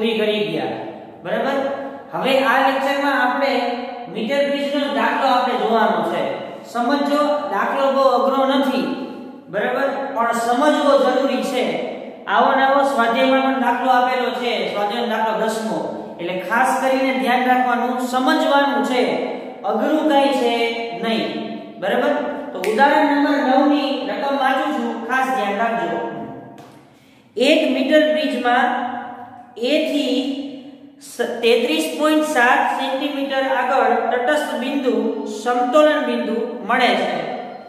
પૂરી કરી ગયા. બરાબર? હવે આ લેક્ચરમાં આપણે મીટર બ્રિજનો દાખલો આપણે જોવાનો છે. સમજો દાખલો બહુ અઘરો નથી. બરાબર? પણ સમજવો જરૂરી છે. આવો નવો સ્વાધ્યાયમાં પણ દાખલો આપેલો છે. સ્વાધ્યાયનો દાખલો દસમો. એટલે ખાસ કરીને ધ્યાન રાખવાનું, સમજવાનું છે. અઘરું કઈ છે નહીં. બરાબર? તો ઉદાહરણ નંબર 9 ની રકમ વાંચું છું. ખાસ ધ્યાન રાખજો. એક મીટર બ્રિજમાં A થી 33.7 સેન્ટીમીટર આગળ તટસ્થ બિંદુ, સમતોલન બિંદુ મળે છે.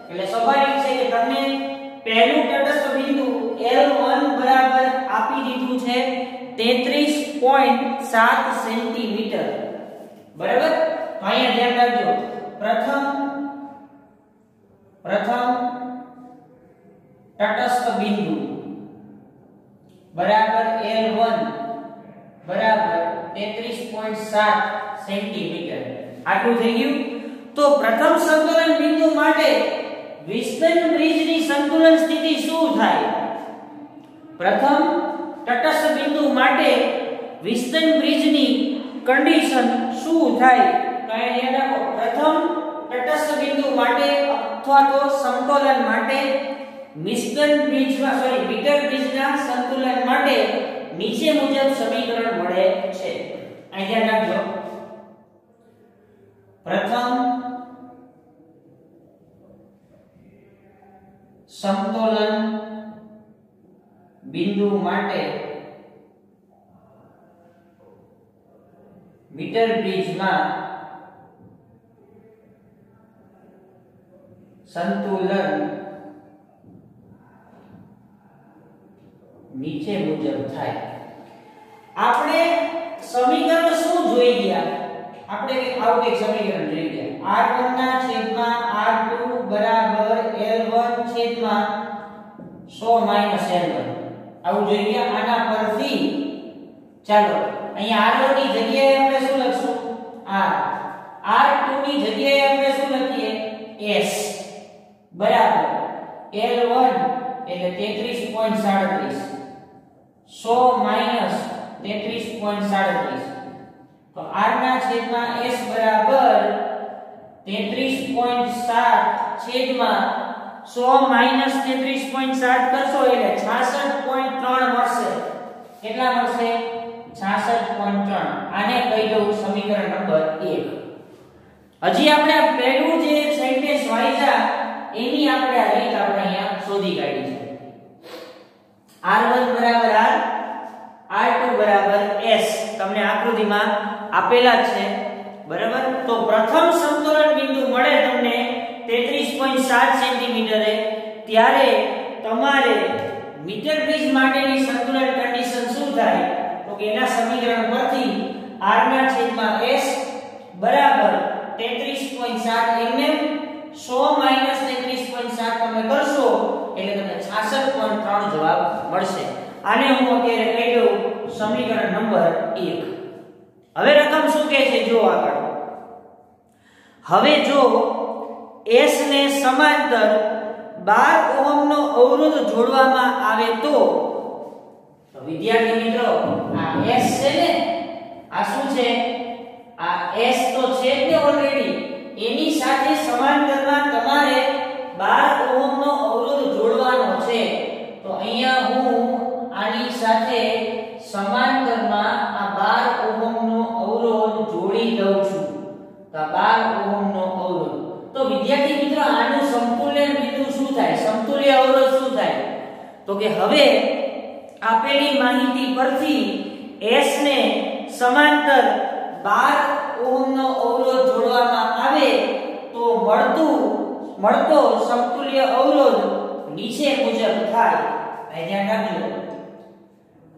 એટલે સ્વાભાવિક છે કે તમને પહેલું તટસ્થ બિંદુ L1 બરાબર આપી દીધું છે 33.7 સેન્ટીમીટર. બરાબર? તો અહીંયા ધ્યાન રાખજો. પ્રથમ પ્રથમ તટસ્થ બિંદુ બરાબર L1 બરાબર 33.7 સેન્ટીમીટર. આટલું થઈ ગયું? તો પ્રથમ સંતુલન બિંદુ માટે વિસ્તન બ્રિજની સંતુલન સ્થિતિ શું થાય? પ્રથમ તટસ્થ બિંદુ માટે વિસ્તન બ્રિજની કન્ડિશન શું થાય? તો એ યાદ રાખો. પ્રથમ તટસ્થ બિંદુ માટે અથવા તો સંતુલન માટે મિસ્ટન બ્રિજમાં સોરી મીટર બ્રિજના સંતુલન માટે નીચે મુજબ સમીકરણ મળે છે. અહીં ધ્યાન રાખજો પ્રથમ, સંતુલન બિંદુ માટે મીટર બ્રિજમાં સંતુલન નીચે મુજબ થાય. આપણે સમીકરણ શું જોઈ ગયા? આપણે આવું એક સમીકરણ જોઈ ગયા. r1 ના છેદમાં r2 બરાબર l1 છેદમાં 100 માઇનસ l1 આવું જોઈ ગયા? આના પરથી ચાલો, અહીંયા r1 ની જગ્યાએ આપણે શું લખશું? r r2 ની જગ્યાએ આપણે શું લખીએ? s બરાબર. l1 એટલે 33.37 100 માઇનસ 33.37 તો r ના છેદમાં s બરાબર 33.7 છેદમાં 100 માઇનસ 33.7 કરશો એટલે 66.3 મળશે. કેટલા મળશે? 66.3 આને કહી દઉં સમીકરણ નંબર 1 હજી આપણે પહેલું જે સેન્ટેન્સ વાંચ્યા, એની આપણે આ રીત આપણે અહીંયા શોધી કાઢી છે. r1 બરાબર r r2 બરાબર s. તમને આકૃતિમાં આપેલા છે. બરાબર? તો પ્રથમ સંતુલન બિંદુ મળે તમને 33.7 સેન્ટીમીટરે. ત્યારે તમારે મીટર બ્રિજ માટેની સંતુલન કન્ડિશન શું થાય? તો કે એના સમીકરણ પરથી r ના છેદમાં s બરાબર 33.7 mm 100 માઇનસ 33.7 તમે કરશો એટલે તમને 66.3 જવાબ મળશે. આને હું અત્યારે કહી દઉં. સમીકરણ નંબર 1 હવે રકમ શું કહે છે? જો આગળ. હવે જો S ને સમાંતર 12 ઓહમનો અવરોધ જોડવામાં આવે તો? તો વિદ્યાર્થી મિત્રો, આ S છે ને, આ શું છે? આ S તો છે જ ને ઓલરેડી એની સાથે સમાંતરમાં તમારે 12 ઓહમનો અવરોધ હવે આપેલી માહિતી પરથી S ને સમાંતર 12 ઓહમનો અવરોધ જોડવામાં આવે તો મળતું, મળતો સમતુલ્ય અવરોધ નીચે મુજબ થાય. અહીં ધ્યાન રાખજો.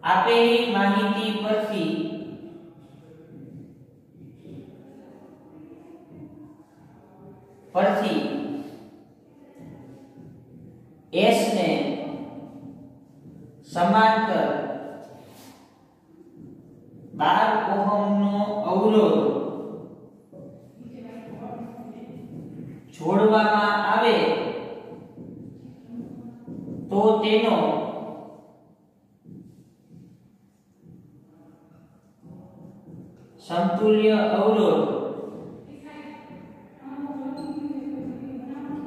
આપેલી માહિતી પરથી પરથી S ને સમાંતર 12 ઓહમનો અવરોધ. જોડવામાં આવે તો તેનો સમતુલ્ય અવરોધ.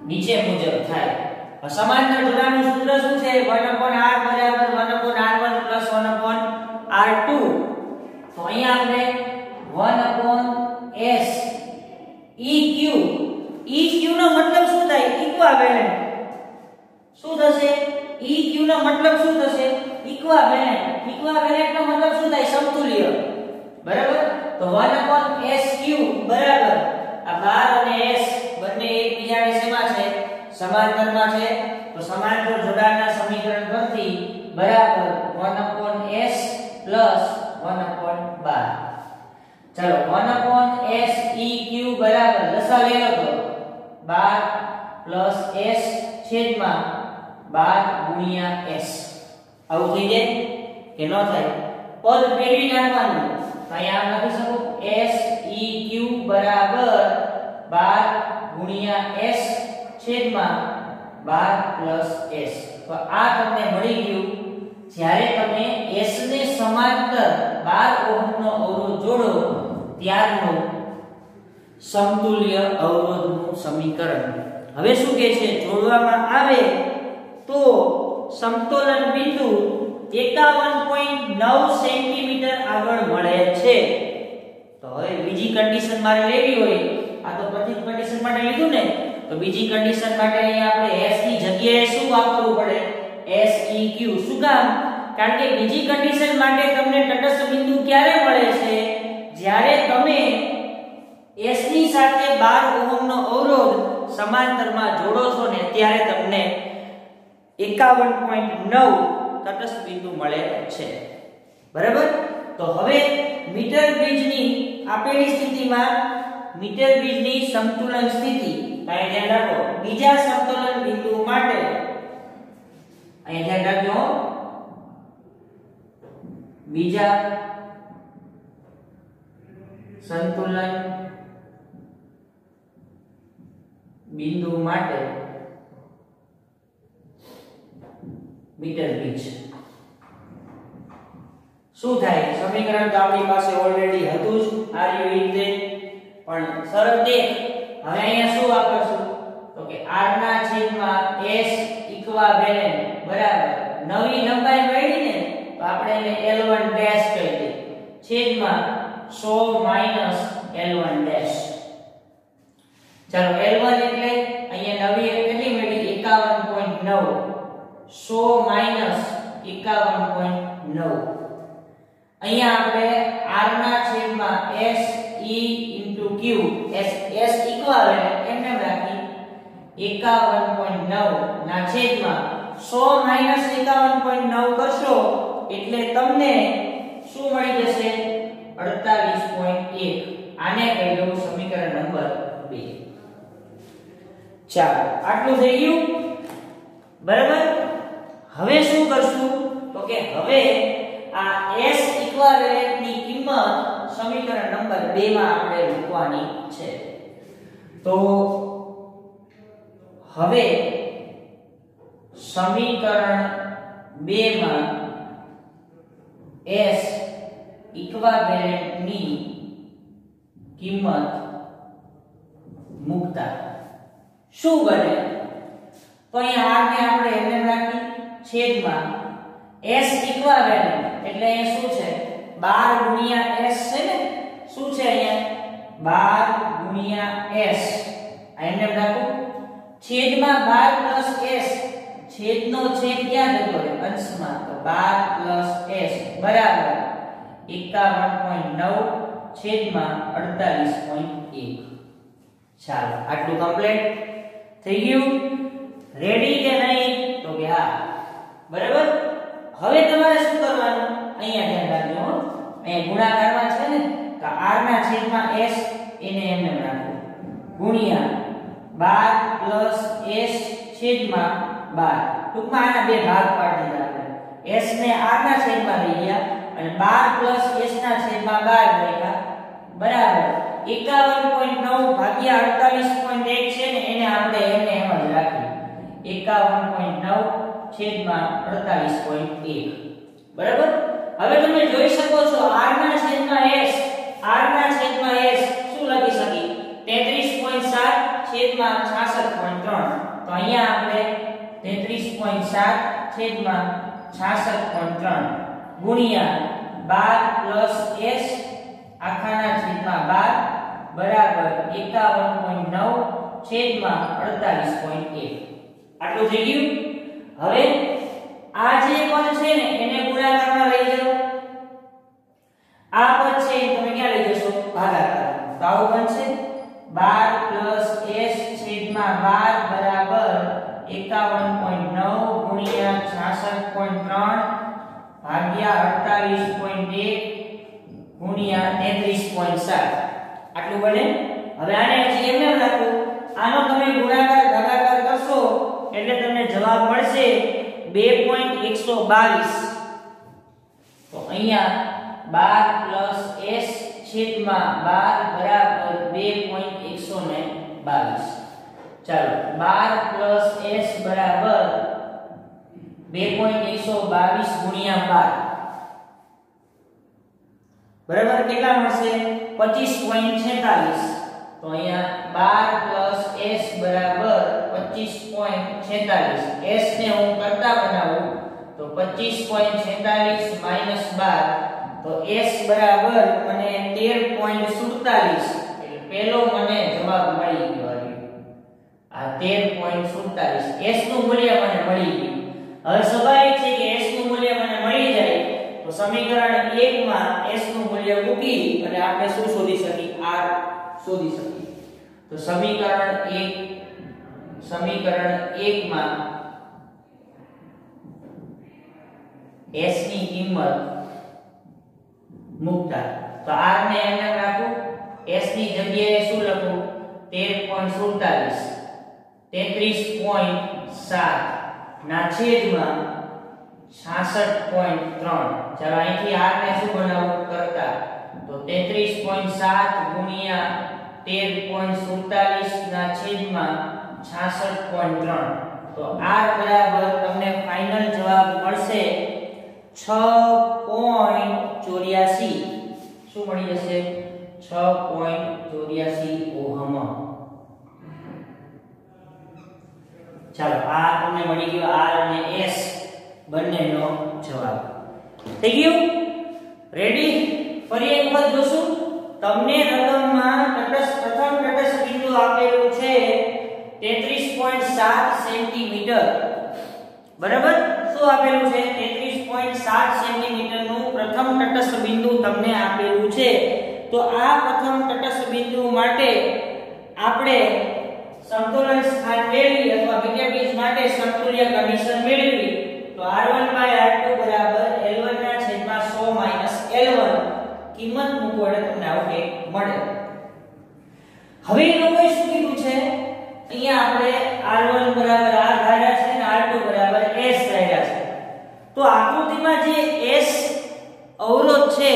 નીચે મુજબ થાય. સમાંતર જોડાણનું સૂત્ર શું છે? 1 r બરાબર 1 r1 1 r2 તો અહીંયા આપણે 1 s. Eq eq નો મતલબ શું થાય? ઇક્વાવેલેન્ટ શું થશે? Eq નો મતલબ શું થશે? ઇક્વાવેલેન્ટ ઇક્વાવેલેન્ટ નો મતલબ શું થાય? સમતુલ્ય. બરાબર? તો 1 sq બરાબર. આ 12 અને s બંને એકબીજાની શેમાં છે. સમાંતરમાં છે. તો સમાંતર જોડાણના સમીકરણ પરથી બરાબર 1 s 1 12 ચલો 1 s ક્યુ બરાબર લસા લઈ લો તો 12 s છેદમાં 12 ગુણ્યા s. આવું થઈ જાય કે ન થાય? પદ ફેરવી નાખવાનું અહીંયા આમ લખી શકું, s ક્યુ બરાબર 12 ગુણ્યા s છેદમાં 12 s. તો આ તમને મળી ગયું જ્યારે તમે s ને સમાંતર 12 ઓહમનો અવરોધ જોડો, ત્યારનું સમતુલ્ય અવરોધનું સમીકરણ. હવે શું કહે છે? જોડવામાં આવે તો સમતોલન બિંદુ 51.9 સેન્ટીમીટર આગળ મળે છે. તો હવે બીજી કન્ડિશન મારે લેવી હોય. આ તો પ્રથમ કન્ડિશન માટે લીધું ને. તો બીજી કન્ડિશન માટે અહીંયા આપણે s ની જગ્યાએ શું વાપરવું પડે? SEQ શું કામ? કારણ કે બીજી કન્ડિશન માટે તમને તટસ્થ બિંદુ ક્યારે મળે છે? જ્યારે તમે s ની સાથે 12 ઓહમ નો અવરોધ સમાંતરમાં જોડો છો ને, ત્યારે તમને 51.9 તટસ્થ બિંદુ મળે છે. બરાબર? તો હવે મીટર બ્રિજની આપેલી સ્થિતિમાં મીટર બ્રિજની સંતુલન સ્થિતિ અહીં ધ્યાન રાખો. બીજા સંતુલન બિંદુ માટે અહીં ધ્યાન રાખજો. બીજા સંતુલન બિંદુ માટે મીટર બ્રિજ શું થાય? સમીકરણ તો આપણી પાસે ઓલરેડી હતું જ. આ રીતે. પણ શરત એક. હવે અહીંયા શું વાપરશું? તો કે r ના છેદમાં s ઇક્વાવેલેન્ટ બરાબર. નવી લંબાઈ મળી ને તો આપણે એને L1 ડેશ કહી દઈએ. છેદમાં 100 L1 ડેશ ચાલો L1 એટલે અહીંયા નવી કેટલી મળી 51.9 100 51.9 અહીંયા આપણે r ના છેદમાં s e q. S s ઇક્વાવેલેન્ટ એમને રાખી 51.9 ના છેદમાં 100 51.9 કરશો, એટલે તમને શું મળી જશે? 48.1 આને કહી દઉં સમીકરણ નંબર 2 ચાલો, આટલું થઈ ગયું? બરાબર? હવે શું કરશું? તો કે હવે આ s ઇક્વિવેલન્ટની કિંમત સમીકરણ નંબર 2 માં આપણે મૂકવાની છે. તો હવે સમીકરણ 2 માં s ઇક્વાવેલેન્ટ કિંમત મૂકતા. શું બને? તો અહીંયા r ને આપણે એમને રાખી, છેદમાં s ઇક્વાવેલેન્ટ એટલે એ શું છે? 12 ગુણ્યા s છે ને? શું છે અહીંયા? 12 ગુણ્યા s. આ એમને રાખો. છેદમાં 12 s છેદનો છેદ ક્યાં જતો રહે? અંશમાં. તો 12 s બરાબર. 51.9 છેદમાં 48.1 ચાલો, આટલું કમ્પ્લીટ થઈ ગયું. રેડી કે નહીં? તો કે હા. બરાબર? હવે તમારે શું કરવાનું? અહીંયા ધ્યાન રાખજો. અહીંયા ગુણાકારમાં છે ને, તો r ના છેદમાં s એને એમ રાખો. ગુણ્યા 12 s છેદમાં 12 ટૂંકમાં આના બે ભાગ પાડી દીધા s ને r ના છેદમાં લઈ ગયા અને 12 s ના છેદમાં 12 લખ્યા બરાબર. 51.9 ભાગ્યા 48.1 છે ને એને આપણે એમને એમ જ રાખીએ. 51.9 છેદમાં 48.1 બરાબર? હવે તમે જોઈ શકો છો r ના છેદમાં s. R s શું લખી શકી 33.7 છેદમાં 66.3 તો અહીંયા આપણે 33.7 છેદમાં 66.3 ગુણ્યા 12 s આખાના છેદમાં 12 બરાબર 51.9 છેદમાં 48.1 આટલું થઈ ગયું? હવે, આ જે પદ છે ને, એને ગુણાકારમાં લઈ જાઓ. આ પદ છે તમે ક્યાં લઈ જશો? ભાગાકાર. તો આવું બનશે. 12 s છેદમાં 12 બરાબર 51.9 ગુણ્યા 66.3 ભાગ્યા 48.1 ગુણ્યા 33.7 આટલું બને? હવે આને હજી એમ એમ રાખો આનો તમે ગુણાકાર, ભાગાકાર કરશો એટલે તમને જવાબ મળશે 2.122 તો અહીંયા 12 s છેદમાં 12 બરાબર 2.122 ચાલો 12 s બરાબર 2.122 ગુણ્યા 12 બરાબર કેટલા મળશે? 25.46 તો અહીંયા 12 s બરાબર 25.46 s ને હું કરતા બનાવું, તો 25.46 12 તો s બરાબર મને 13.47 એટલે પહેલો મને જવાબ મળી ગયો. આ 13.47 s નું મૂલ્ય મને મળી ગયું. હવે સ્વાભાવિક છે કે s નું મૂલ્ય મને મળી જાય તો સમીકરણ 1 માં s નું મૂલ્ય મૂકી અને આપણે શું શોધી શકીએ? R શોધી શકીએ. તો સમીકરણ 1 સમીકરણ 1 માં s ની કિંમત મૂકતા. તો r ને એમને રાખું s ની જગ્યાએ શું લખું? 13.47 33.7 ના છેદમાં 66.3 ચાલો અહીંથી r ને શું કરતા. તો 33.7 ગુણ્યા 13.47 ના છેદમાં 66.3 તો r બરાબર તમને ફાઇનલ જવાબ મળશે 6.84 શું મળી જશે? 6.84 ઓહમ. ચાલો, આ તમને મળી ગયો r અને s બંનેનો જવાબ. થઈ ગયું? રેડી ફરી એક વખત જોશું. તમને રકમમાં તટસ્થ, પ્રથમ તટસ્થ બિંદુ આપેલું છે 33.7 સેન્ટીમીટર. બરાબર? શું આપેલું છે? 33.7 સેન્ટીમીટરનું પ્રથમ તટસ્થ બિંદુ તમને આપેલું છે. તો આ પ્રથમ તટસ્થ બિંદુ માટે આપણે સમતુલન સ્થાન મેળવી અથવા બીજા માટે સમતુલ્ય કન્ડિશન મેળવી, તો r1 r2 બરાબર l1 ના છેદમાં 100 l1 કિંમત મૂકો એટલે તમને આવું મળે. હવે એ લોકોએ શું કીધું છે? અહીંયા આપણે r1 બરાબર r ધાર્યા છે અને r2 બરાબર s ધાર્યા છે. તો આકૃતિમાં જે s અવરોધ છે,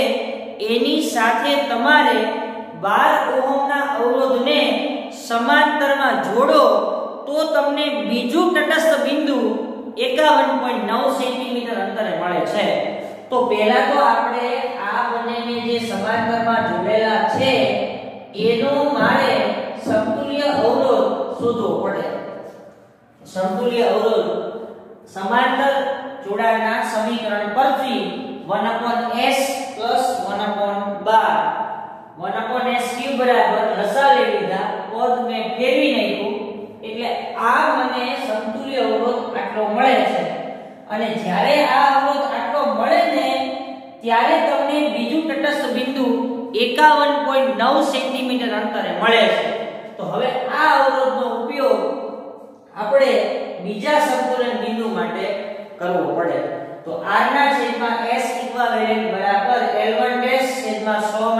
એની સાથે તમારે 12 ઓહ્મના અવરોધને સમાંતરમાં જોડો, તો તમને બીજું તટસ્થ બિંદુ 51.9 સેન્ટીમીટર અંતરે મળે છે. તો પહેલા તો આપણે આ બંનેને જે સમાંતરમાં જોડેલા છે, એનો મારે સમતુલ્ય અવરોધ શોધવો પડે. સમતુલ્ય અવરોધ સમાંતર જોડાણના સમીકરણ પરથી 1s 1/12 1s ક્યુબ બરાબર લસા લઈ પદ મેં ફેરવી નાખ્યું, એટલે આ મને સમતુલ્ય અવરોધ આટલો મળે છે. અને જ્યારે આ અવરોધ આટલો મળે ને, ત્યારે તમને બીજું તટસ્થ બિંદુ 51.9 સેન્ટીમીટર અંતરે મળે છે. તો હવે આ અવરોધનો ઉપયોગ આપણે બીજા સંતુલન બિંદુ માટે કરવો પડે. તો r ના છેદમાં s ઇક્વિવેલન્ટ બરાબર l1 ડેશ છેદમાં 100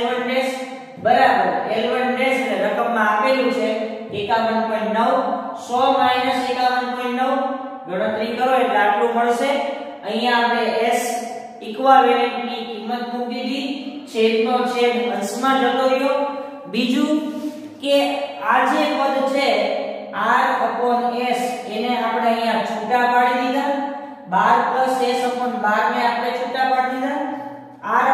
l1 ડેશ બરાબર l1 ડેશ એટલે રકમમાં આપેલું છે 51.9 100 51.9 ગણતરી કરો એટલે આટલું મળશે અહીંયા આપણે s ઇક્વિવેલન્ટની કિંમત મૂકી દીધી છેદનો છેદ અંશમાં જતો રહ્યો. બીજું કે આ જે પદ છે, r s, એને આપણે અહીંયા છૂટા પાડી દીધા. 12 s 12 ને આપણે છૂટા પાડી દીધા. R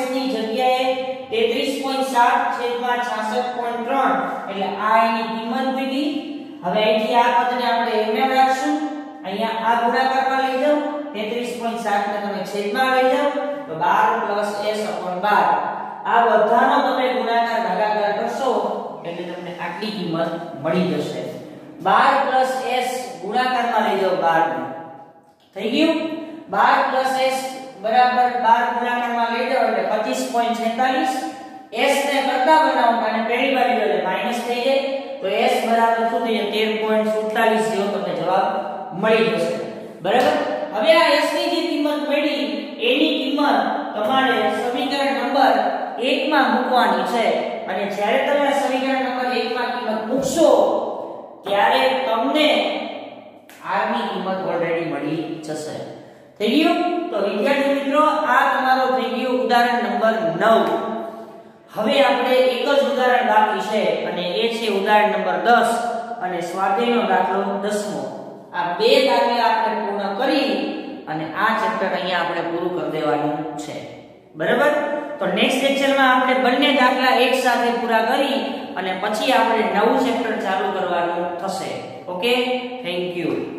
s ની જગ્યાએ 33.7 7 છેદમાં 66.3 એટલે આ એની કિંમત મૂકી હવે અહીંથી આ પદને આપણે એમને રાખશું. અહીંયા આ ગુણાકારમાં લઈ જાઓ. 33.7 ને તમે છેદમાં લઈ જાઓ, તો 12 s 12 આ બધાનો તમે ગુણાકાર, ભાગાકાર કરશો, એટલે તમને આટલી કિંમત મળી જશે. 12 s ગુણાકારમાં લઈ જાઓ 12 ને થઈ ગયું? 12 s બરાબર 12 ગુણાકારમાં લઈ જાઓ, એટલે 25.46 s ને કરતા બનાવો, અને પહેલી બાજુ એટલે માઇનસ થઈ જાય. તો s બરાબર શું થઈ જાય? 13.47 જેવો તમને જવાબ મળી જશે. બરાબર? હવે આ s ની જે કિંમત મળી. એની કિંમત તમારે સમીકરણ નંબર 1 માં મૂકવાની છે. અને જ્યારે તમે સમીકરણ નંબર 1 માં કિંમત મૂકશો, ત્યારે તમને r ની કિંમત ઓલરેડી મળી જશે. થઈ ગયું? તો વિદ્યાર્થી મિત્રો, આ તમારો થઈ ગયું ઉદાહરણ નંબર 9 હવે આપણે એક જ ઉદાહરણ બાકી છે, અને એ છે ઉદાહરણ નંબર 10 અને સ્વાધ્યાયનો દાખલો 10મો આ બે દાખલા આપણે પૂર્ણ કરી અને આ ચેપ્ટર અહીંયા આપણે પૂરું કરી દેવાનું છે. બરાબર? તો નેક્સ્ટ લેક્ચરમાં આપણે બંને દાખલા એક સાથે પૂરા કરી અને પછી આપણે નવું ચેપ્ટર ચાલુ કરવાનું થશે. Okay thank you